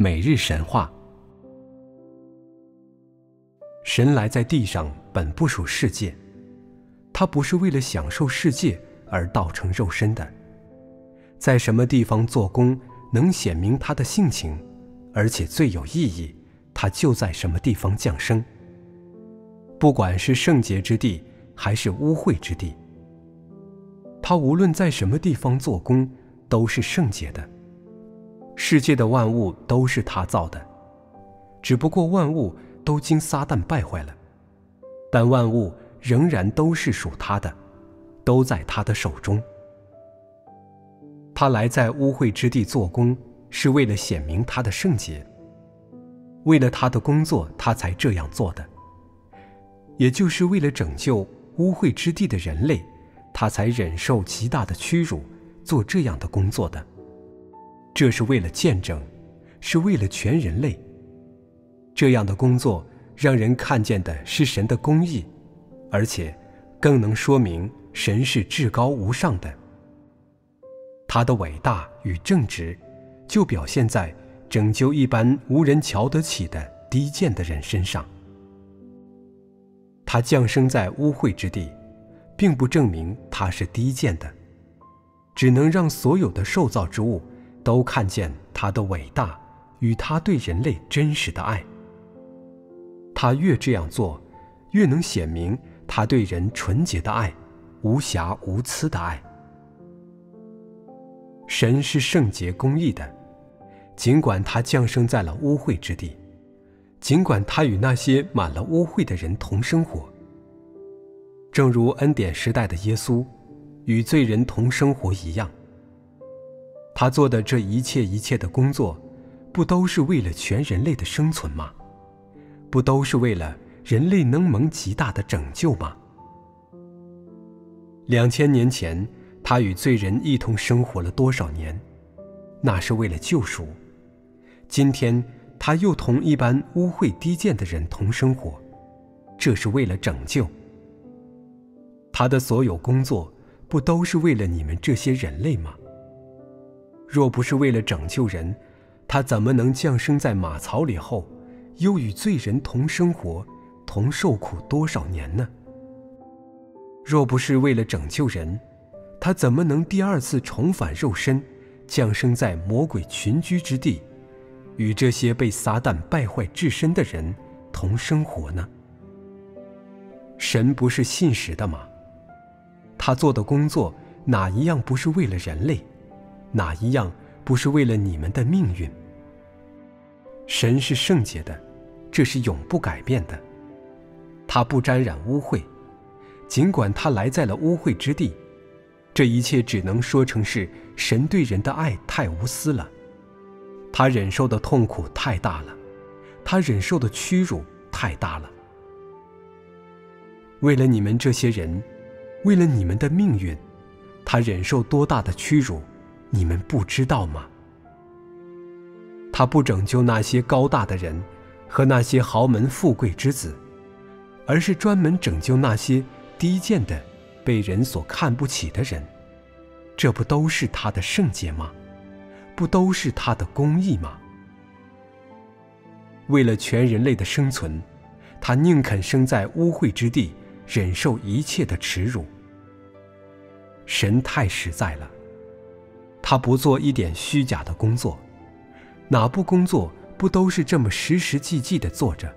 每日神话：神来在地上本不属世界，他不是为了享受世界而道成肉身的。在什么地方做工能显明他的性情，而且最有意义，他就在什么地方降生。不管是圣洁之地还是污秽之地，他无论在什么地方做工，都是圣洁的。世界的万物都是他造的，只不过万物都经撒旦败坏了，但万物仍然都是属他的，都在他的手中。他来在污秽之地做工，是为了显明他的圣洁。为了他的工作，他才这样做的，也就是为了拯救污秽之地的人类，他才忍受极大的屈辱，做这样的工作的。这是为了见证，是为了全人类。这样的工作让人看见的是神的公义，而且更能说明神是至高无上的。他的伟大与正直，就表现在拯救一般无人瞧得起的低贱的人身上。他降生在污秽之地，并不证明他是低贱的，只能让所有的受造之物。都看见他的伟大与他对人类真实的爱。他越这样做，越能显明他对人纯洁的爱，无瑕无疵的爱。神是圣洁公义的，尽管他降生在了污秽之地，尽管他与那些满了污秽的人同生活，正如恩典时代的耶稣与罪人同生活一样。他做的这一切一切的工作，不都是为了全人类的生存吗？不都是为了人类能蒙极大的拯救吗？两千年前，他与罪人一同生活了多少年？那是为了救赎。今天，他又同一般污秽低贱的人同生活，这是为了拯救。他的所有工作，不都是为了你们这些人类吗？若不是为了拯救人，他怎么能降生在马槽里后，又与罪人同生活、同受苦多少年呢？若不是为了拯救人，他怎么能第二次重返肉身，降生在魔鬼群居之地，与这些被撒旦败坏至深的人同生活呢？神不是信实的吗？他做的工作哪一样不是为了人类？哪一样不是为了你们的命运？神是圣洁的，这是永不改变的。他不沾染污秽，尽管他来在了污秽之地，这一切只能说成是神对人的爱太无私了。他忍受的痛苦太大了，他忍受的屈辱太大了。为了你们这些人，为了你们的命运，他忍受多大的屈辱？你们不知道吗？他不拯救那些高大的人和那些豪门富贵之子，而是专门拯救那些低贱的、被人所看不起的人。这不都是他的圣洁吗？不都是他的公义吗？为了全人类的生存，他宁肯生在污秽之地，忍受一切的耻辱。神太实在了。他不做一点虚假的工作，哪部工作不都是这么实实际际的做着？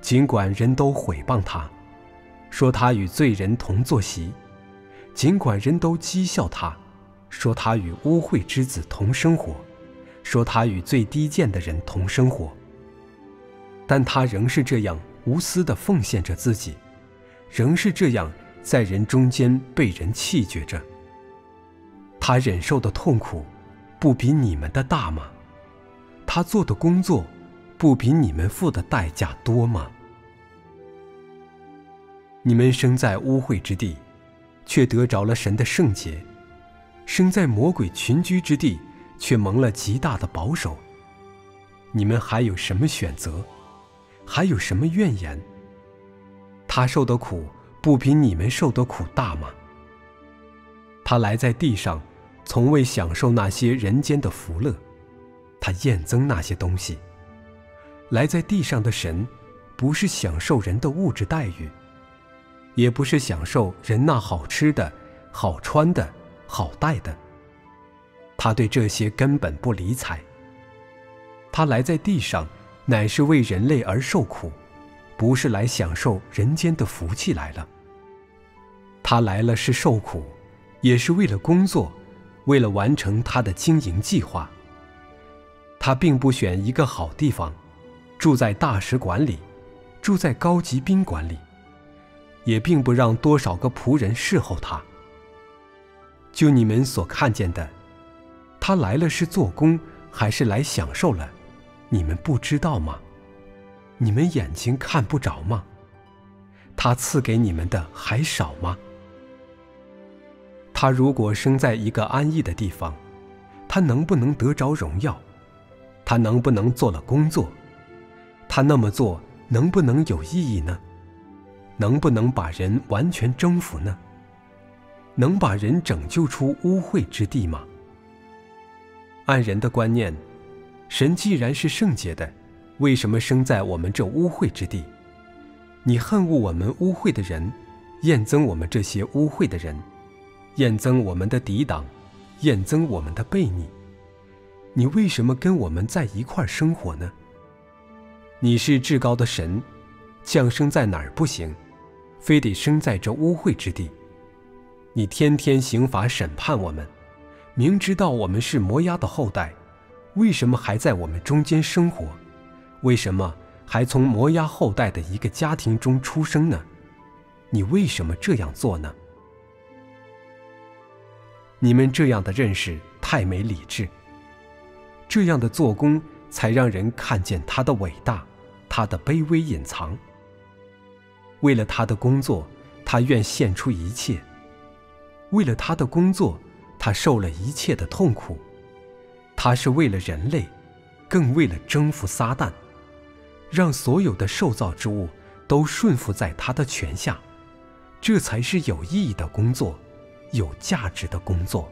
尽管人都毁谤他，说他与罪人同坐席；尽管人都讥笑他，说他与污秽之子同生活，说他与最低贱的人同生活，但他仍是这样无私地奉献着自己，仍是这样在人中间被人弃绝着。他忍受的痛苦，不比你们的大吗？他做的工作，不比你们付的代价多吗？你们生在污秽之地，却得着了神的圣洁；生在魔鬼群居之地，却蒙了极大的保守。你们还有什么选择？还有什么怨言？他受的苦，不比你们受的苦大吗？他来在地上。从未享受那些人间的福乐，他厌憎那些东西。来在地上的神，不是享受人的物质待遇，也不是享受人那好吃的、好穿的、好戴的。他对这些根本不理睬。他来在地上，乃是为人类而受苦，不是来享受人间的福气来了。他来了是受苦，也是为了工作，为了完成他的经营计划。他并不选一个好地方，住在大使馆里，住在高级宾馆里，也并不让多少个仆人侍候他。就你们所看见的，他来了是做工，还是来享受了？你们不知道吗？你们眼睛看不着吗？他赐给你们的还少吗？他如果生在一个安逸的地方，他能不能得着荣耀？他能不能做了工作？他那么做能不能有意义呢？能不能把人完全征服呢？能把人拯救出污秽之地吗？按人的观念。神既然是圣洁的，为什么生在我们这污秽之地？你恨恶我们污秽的人，厌憎我们这些污秽的人，厌憎我们的抵挡，厌憎我们的悖逆。你为什么跟我们在一块生活呢？你是至高的神，降生在哪儿不行，非得生在这污秽之地？你天天刑罚审判我们，明知道我们是摩押的后代。为什么还在我们中间生活？为什么还从摩押后代的一个家庭中出生呢？你为什么这样做呢？你们这样的认识太没理智，这样的做工才让人看见他的伟大，他的卑微隐藏。为了他的工作，他愿献出一切；为了他的工作，他受了一切的痛苦。他是为了人类，更为了征服撒旦，让所有的受造之物都顺服在他的权下，这才是有意义的工作，有价值的工作。